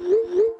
Wherever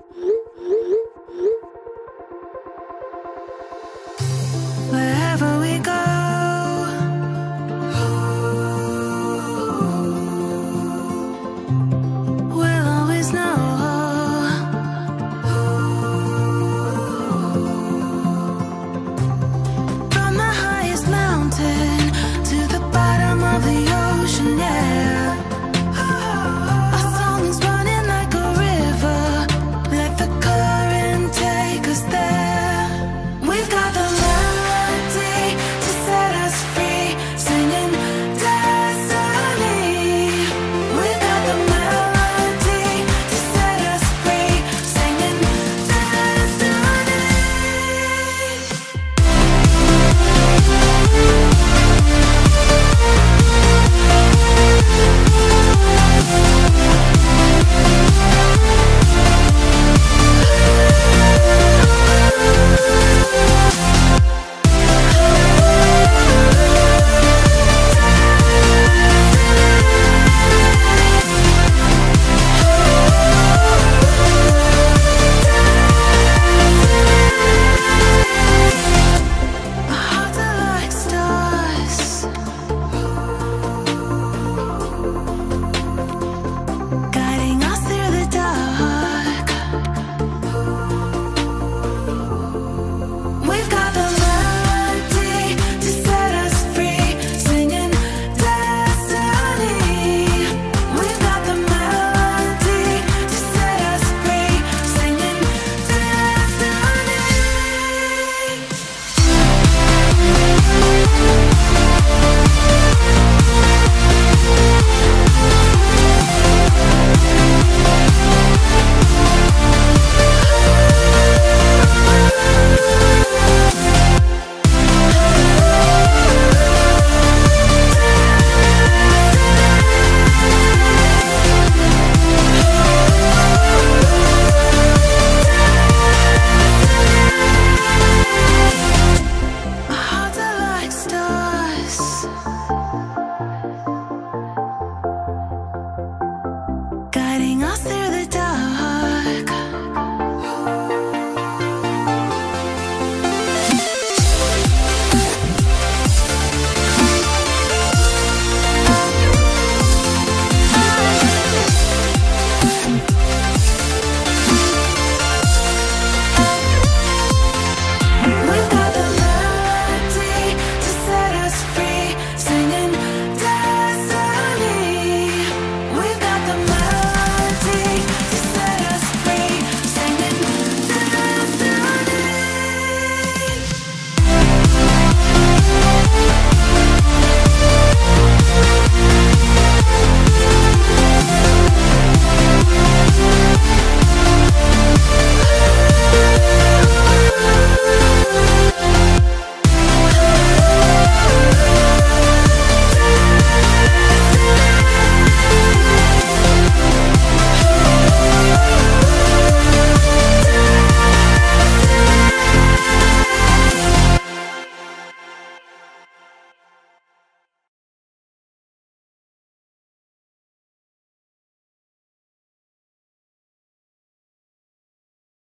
guiding us